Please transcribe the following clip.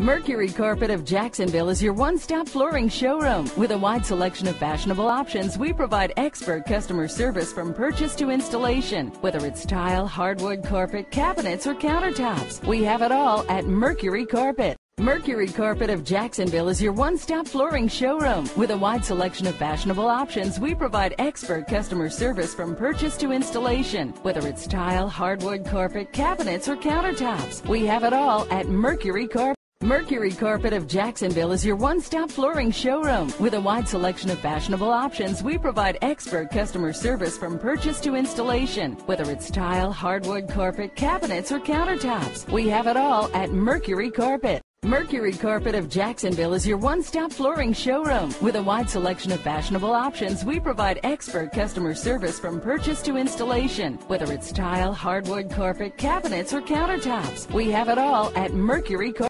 Mercury Carpet of Jacksonville is your one-stop flooring showroom. With a wide selection of fashionable options, we provide expert customer service from purchase to installation. Whether it's tile, hardwood carpet, cabinets, or countertops, we have it all at Mercury Carpet. Mercury Carpet of Jacksonville is your one-stop flooring showroom. With a wide selection of fashionable options, we provide expert customer service from purchase to installation. Whether it's tile, hardwood carpet, cabinets, or countertops, we have it all at Mercury Carpet. Mercury Carpet of Jacksonville is your one-stop flooring showroom. With a wide selection of fashionable options, we provide expert customer service from purchase to installation. Whether it's tile, hardwood carpet, cabinets, or countertops, we have it all at Mercury Carpet. Mercury Carpet of Jacksonville is your one-stop flooring showroom. With a wide selection of fashionable options, we provide expert customer service from purchase to installation. Whether it's tile, hardwood carpet, cabinets, or countertops, we have it all at Mercury Carpet.